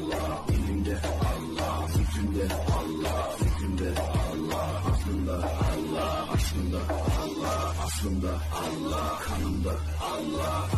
Allah Dilimde Allah Fikrimde Allah Fikrimde Allah Aklımda Allah Aşkımda Allah Aslımda Allah Kanımda Allah